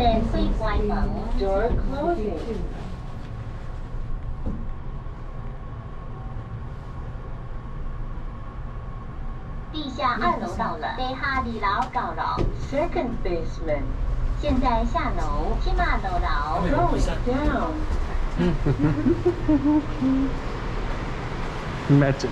灯会关门。Door closing. 地下二楼到了，地下二楼到了，Second basement. 现在下楼，起码楼楼。Going down. Magic